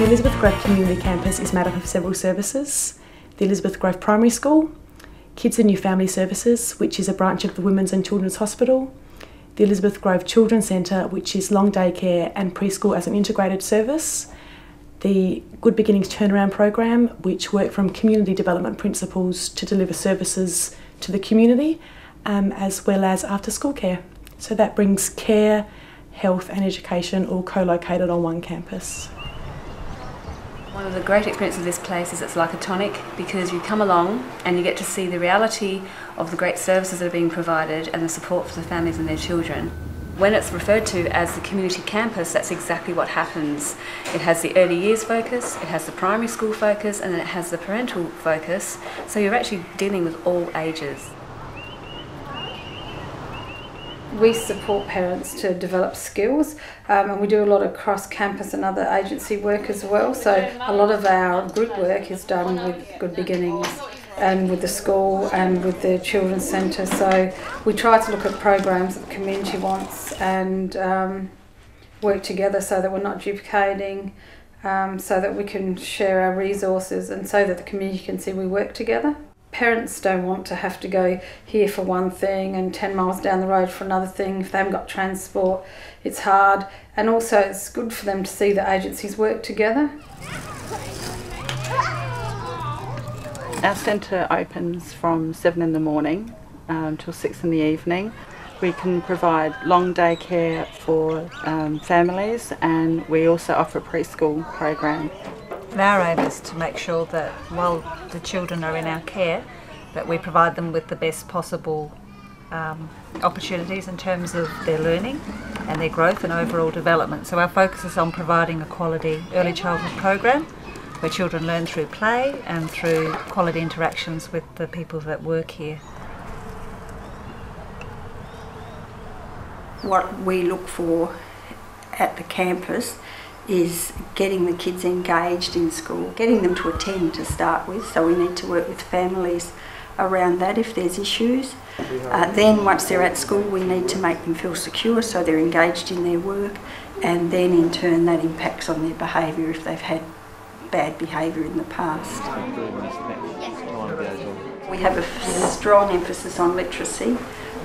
The Elizabeth Grove Community Campus is made up of several services. The Elizabeth Grove Primary School, Kids and New Family Services, which is a branch of the Women's and Children's Hospital, the Elizabeth Grove Children's Centre, which is long day care and preschool as an integrated service, the Good Beginnings Turnaround Program, which work from community development principles to deliver services to the community, um, as well as after school care. So that brings care, health, and education all co located on one campus. One of the great experiences of this place is it's like a tonic because you come along and you get to see the reality of the great services that are being provided and the support for the families and their children. When it's referred to as the community campus, that's exactly what happens. It has the early years focus, it has the primary school focus, and then it has the parental focus. So you're actually dealing with all ages. We support parents to develop skills um, and we do a lot of cross campus and other agency work as well. So a lot of our group work is done with Good Beginnings and with the school and with the children's centre. So we try to look at programs that the community wants and um, work together so that we're not duplicating. Um, so that we can share our resources and so that the community can see we work together parents don't want to have to go here for one thing and 10 miles down the road for another thing. If they haven't got transport, it's hard. And also, it's good for them to see the agencies work together. Our centre opens from 7 in the morning um, till 6 in the evening. We can provide long day care for um, families and we also offer a preschool program. Our aim is to make sure that while the children are in our care, that we provide them with the best possible um, opportunities in terms of their learning and their growth and overall development. So our focus is on providing a quality early childhood program where children learn through play and through quality interactions with the people that work here. What we look for at the campus is getting the kids engaged in school, getting them to attend to start with. So we need to work with families around that if there's issues. Uh, then once they're at school, we need to make them feel secure so they're engaged in their work, and then in turn that impacts on their behaviour if they've had bad behaviour in the past. We have a strong emphasis on literacy.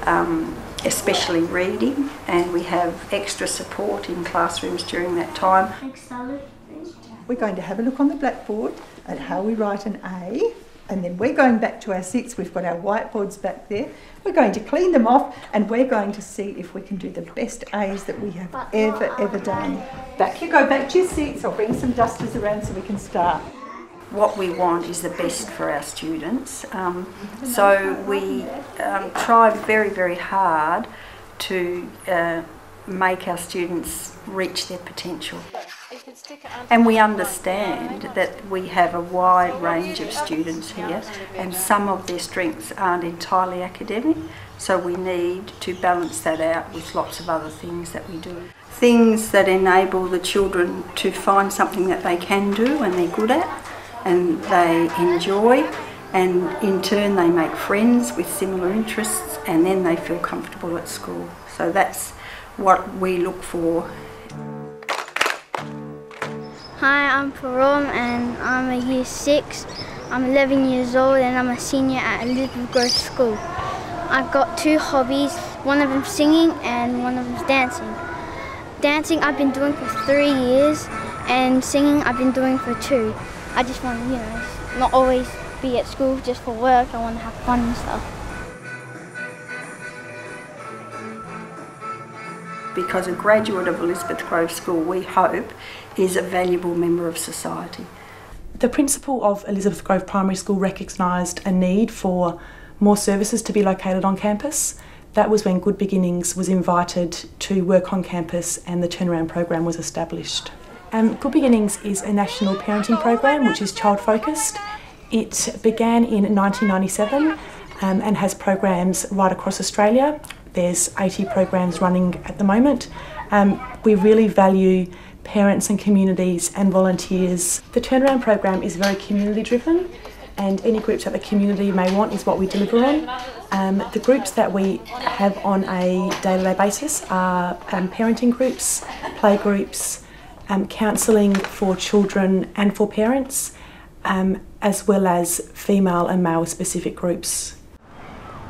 Um, especially reading, and we have extra support in classrooms during that time. We're going to have a look on the blackboard at how we write an A, and then we're going back to our seats. We've got our whiteboards back there. We're going to clean them off, and we're going to see if we can do the best A's that we have ever, ever done. Back you go, back to your seats. I'll bring some dusters around so we can start what we want is the best for our students. Um, so we um, try very, very hard to uh, make our students reach their potential. And we understand that we have a wide range of students here and some of their strengths aren't entirely academic, so we need to balance that out with lots of other things that we do. Things that enable the children to find something that they can do and they're good at and they enjoy and in turn they make friends with similar interests and then they feel comfortable at school. So that's what we look for. Hi, I'm Parom and I'm a year 6. I'm 11 years old and I'm a senior at Elizabeth Grove School. I've got two hobbies, one of them singing and one of them dancing. Dancing I've been doing for three years and singing I've been doing for two. I just want to, you know, not always be at school just for work. I want to have fun and stuff. Because a graduate of Elizabeth Grove School, we hope, is a valuable member of society. The principal of Elizabeth Grove Primary School recognised a need for more services to be located on campus. That was when Good Beginnings was invited to work on campus and the turnaround program was established. Um, Good Beginnings is a national parenting program which is child focused. It began in 1997 um, and has programs right across Australia. There's 80 programs running at the moment. Um, we really value parents and communities and volunteers. The turnaround program is very community driven and any groups that the community may want is what we deliver on. Um, the groups that we have on a day-to-day basis are um, parenting groups, play groups, um, counselling for children and for parents, um, as well as female and male specific groups.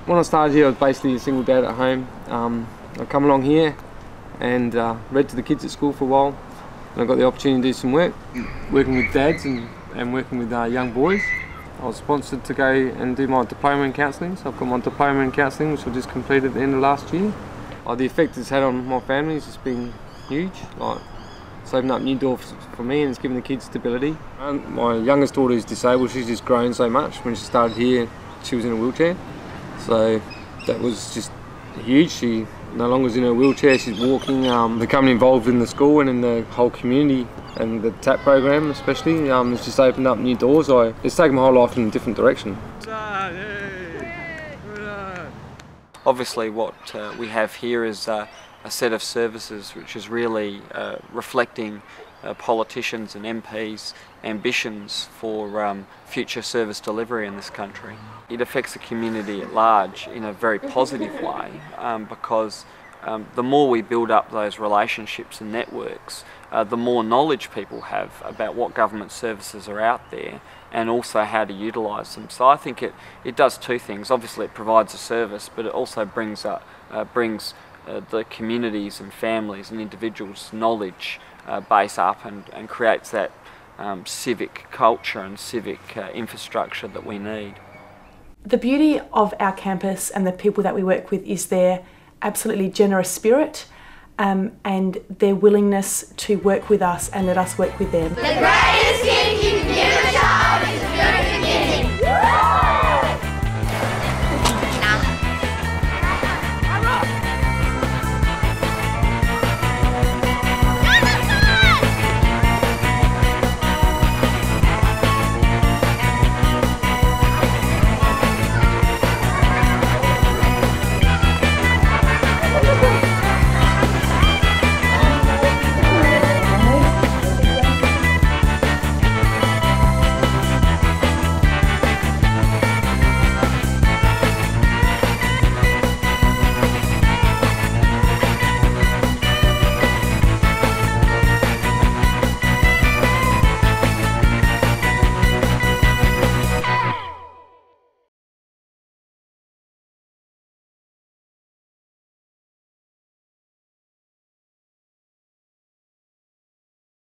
When I started here, I was basically a single dad at home. Um, I come along here and uh, read to the kids at school for a while, and I got the opportunity to do some work, working with dads and, and working with uh, young boys. I was sponsored to go and do my diploma in counselling, so I've got my diploma in counselling, which I just completed at the end of last year. Uh, the effect it's had on my family has just been huge. Like, it's opened up new doors for me and it's given the kids stability. Um, my youngest daughter is disabled, she's just grown so much. When she started here, she was in a wheelchair, so that was just huge. She no longer is in a wheelchair, she's walking, um, becoming involved in the school and in the whole community and the TAP program especially. Um, it's just opened up new doors. I, it's taken my whole life in a different direction. Obviously what uh, we have here is uh, a set of services which is really uh, reflecting uh, politicians and MPs' ambitions for um, future service delivery in this country. It affects the community at large in a very positive way um, because um, the more we build up those relationships and networks, uh, the more knowledge people have about what government services are out there and also how to utilise them. So I think it, it does two things. Obviously it provides a service, but it also brings, up, uh, brings uh, the communities and families and individuals' knowledge uh, base up and, and creates that um, civic culture and civic uh, infrastructure that we need. The beauty of our campus and the people that we work with is their absolutely generous spirit um, and their willingness to work with us and let us work with them. The greatest gift you can give